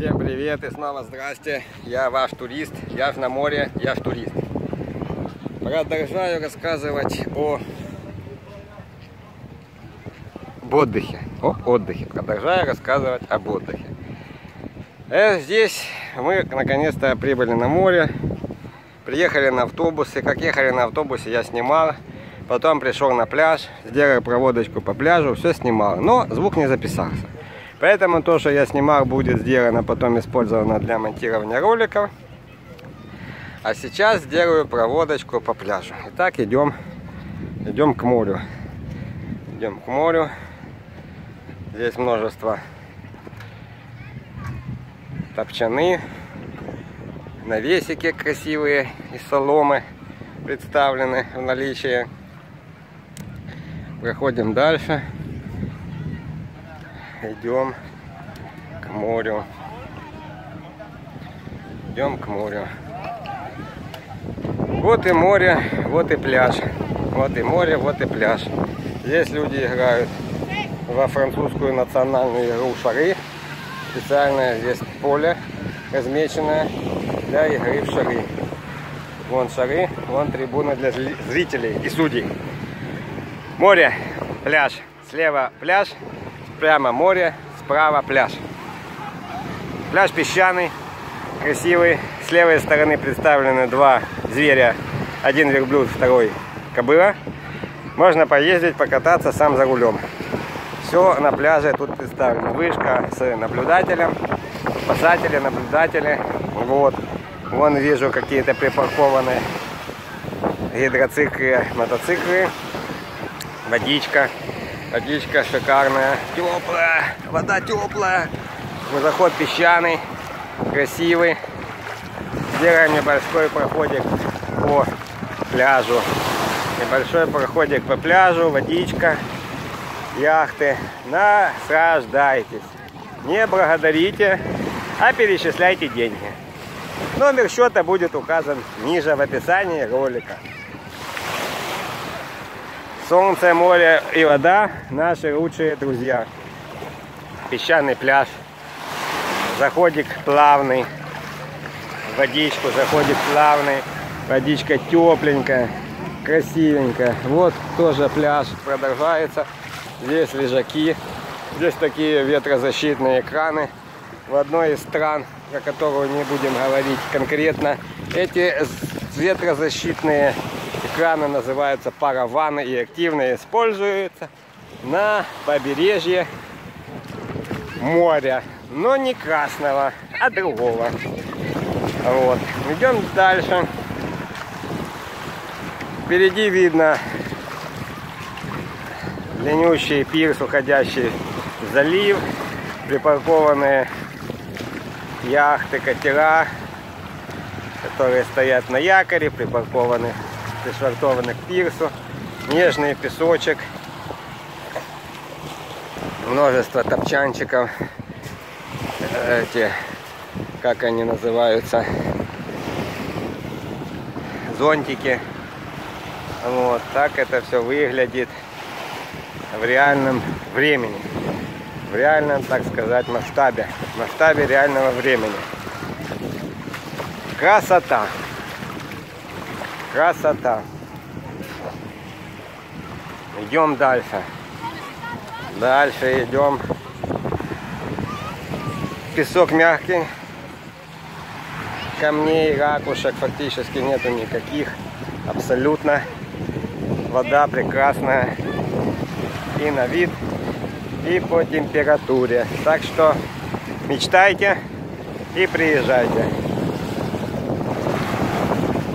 Всем привет и снова здрасте. Я ваш турист, я ж на море, я ж турист. Продолжаю рассказывать о об отдыхе. О отдыхе. Продолжаю рассказывать об отдыхе. Э, здесь мы наконец-то прибыли на море. Приехали на автобусе. Как ехали на автобусе, я снимал. Потом пришел на пляж, сделал проводочку по пляжу, все снимал. Но звук не записался. Поэтому то, что я снимал, будет сделано, потом использовано для монтирования роликов. А сейчас сделаю проводочку по пляжу. Итак, идем, идем к морю. Идем к морю. Здесь множество топчаны, навесики красивые из соломы представлены в наличии. Проходим дальше идем к морю. Идем к морю. Вот и море, вот и пляж. Вот и море, вот и пляж. Здесь люди играют во французскую национальную игру шары. Специальное здесь поле размеченное для игры в шары. Вон шары, вон трибуны для зрителей и судей. Море, пляж. Слева пляж, прямо море, справа пляж. Пляж песчаный, красивый. С левой стороны представлены два зверя. Один верблюд, второй кобыла. Можно поездить, покататься сам за рулем. Все на пляже тут представлено. Вышка с наблюдателем, спасатели, наблюдатели. Вот. Вон вижу какие-то припаркованные гидроциклы, мотоциклы. Водичка. Водичка шикарная, теплая, вода теплая. Заход песчаный, красивый. Делаем небольшой проходик по пляжу. Небольшой проходик по пляжу, водичка, яхты. Наслаждайтесь. Не благодарите, а перечисляйте деньги. Номер счета будет указан ниже в описании ролика. Солнце, море и вода – наши лучшие друзья. Песчаный пляж. Заходик плавный. Водичку заходит плавный. Водичка тепленькая, красивенькая. Вот тоже пляж продолжается. Здесь лежаки. Здесь такие ветрозащитные экраны. В одной из стран, про которую не будем говорить конкретно, эти ветрозащитные Экраны называются параваны и активно используются на побережье моря, но не красного, а другого. Вот. Идем дальше. Впереди видно длиннющий пирс, уходящий в залив, припаркованные яхты, катера, которые стоят на якоре, припаркованы пришвартованы к пирсу. Нежный песочек. Множество топчанчиков. Эти, как они называются, зонтики. Вот так это все выглядит в реальном времени. В реальном, так сказать, масштабе. масштабе реального времени. Красота! Красота. Идем дальше. Дальше идем. Песок мягкий. Камней, ракушек фактически нету никаких. Абсолютно. Вода прекрасная. И на вид, и по температуре. Так что мечтайте и приезжайте.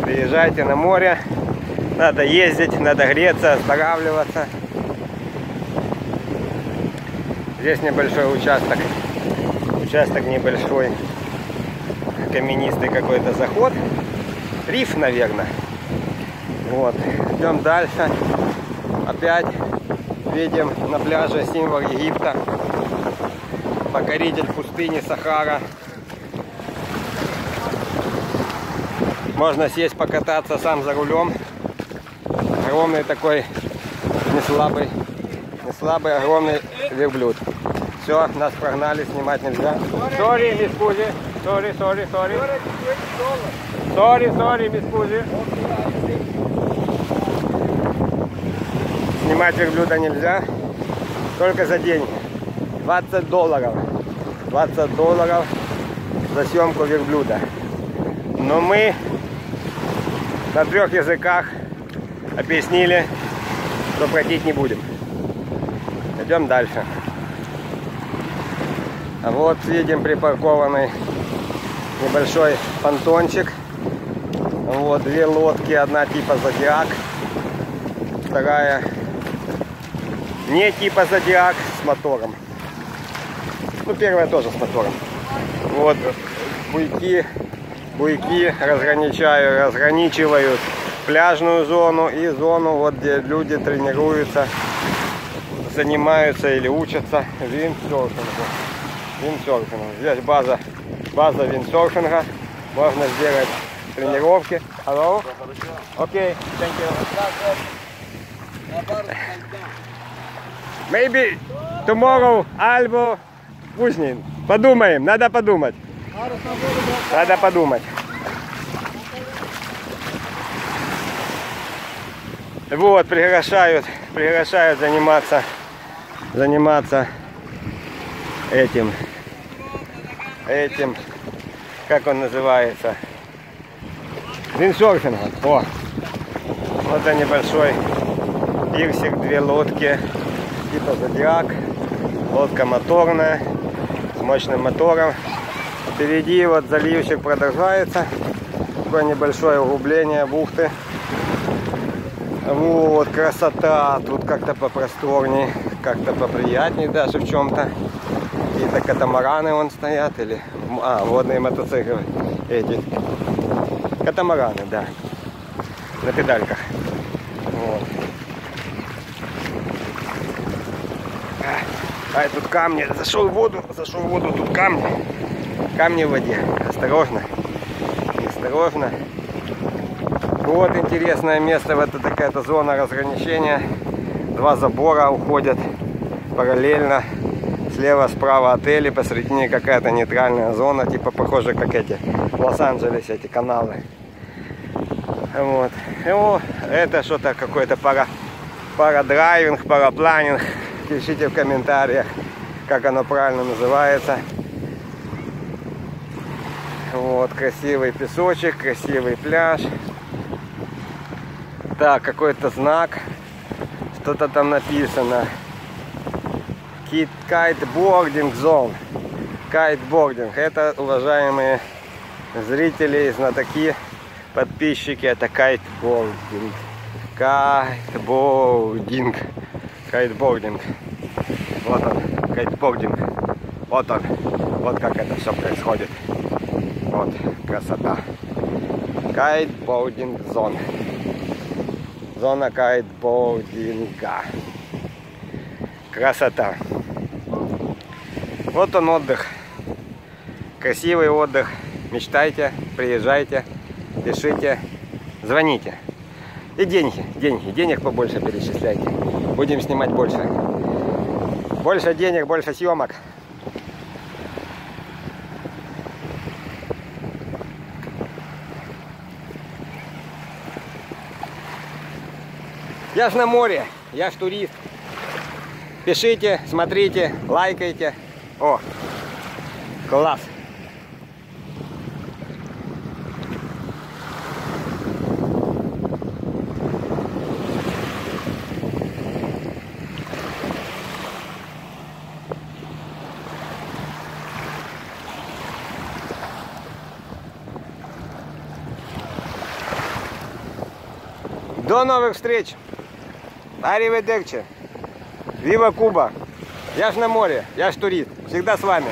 Приезжайте на море. Надо ездить, надо греться, останавливаться. Здесь небольшой участок. Участок небольшой. Каменистый какой-то заход. Риф, наверное. Вот. Идем дальше. Опять видим на пляже символ Египта. Покоритель пустыни Сахара. Можно сесть покататься сам за рулем. Огромный такой, не слабый, не слабый, огромный верблюд. Все, нас прогнали, снимать нельзя. Sorry, мисс. Sorry, sorry, sorry. Sorry, sorry, мисс. Снимать верблюда нельзя. Только за деньги. 20 долларов. 20 долларов за съемку верблюда. Но мы на трех языках объяснили, что платить не будем. Идем дальше. А вот видим припаркованный небольшой понтончик. Вот две лодки, одна типа Зодиак, вторая не типа Зодиак с мотором. Ну, первая тоже с мотором. Вот буйки, буйки разграничаю, разграничивают пляжную зону и зону, вот где люди тренируются, занимаются или учатся виндсерфингу. Виндсерфингу. Здесь база, база виндсерфинга. Можно сделать тренировки. Hello? Okay, thank you. Maybe tomorrow альбо Пусть Подумаем, надо подумать. Надо подумать. Вот, приглашают, приглашают заниматься, заниматься этим, этим, как он называется, виндсерфингом. О, вот это небольшой пирсик, две лодки, типа зодиак, лодка моторная мощным мотором. Впереди вот заливчик продолжается. Такое небольшое углубление бухты. Вот, красота. Тут как-то попросторнее, как-то поприятнее даже в чем-то. Какие-то катамараны вон стоят. Или, а, водные мотоциклы. Эти. Катамараны, да. На педальках. А тут камни. Зашел в воду, зашел в воду, тут камни. Камни в воде. Осторожно. Осторожно. Вот интересное место. Вот это такая-то зона разграничения. Два забора уходят параллельно. Слева, справа отели, посередине какая-то нейтральная зона, типа похоже, как эти в Лос-Анджелесе, эти каналы. Вот. О, это что-то какой-то пара, парадрайвинг, парапланинг. Пишите в комментариях, как оно правильно называется. Вот, красивый песочек, красивый пляж. Так, какой-то знак. Что-то там написано. Kiteboarding zone. Кайтбординг. Это, уважаемые зрители знатоки, подписчики, это кайтбординг. Кайтбординг кайтбординг. Вот он, кайтбординг. Вот он. Вот как это все происходит. Вот, красота. Кайтбординг зона. Зона кайтбординга. Красота. Вот он отдых. Красивый отдых. Мечтайте, приезжайте, пишите, звоните. И деньги, деньги, денег побольше перечисляйте. Будем снимать больше. Больше денег, больше съемок. Я ж на море, я ж турист. Пишите, смотрите, лайкайте. О, класс. До новых встреч. Ариведерчи. Вива Куба. Я ж на море, я ж турист. Всегда с вами.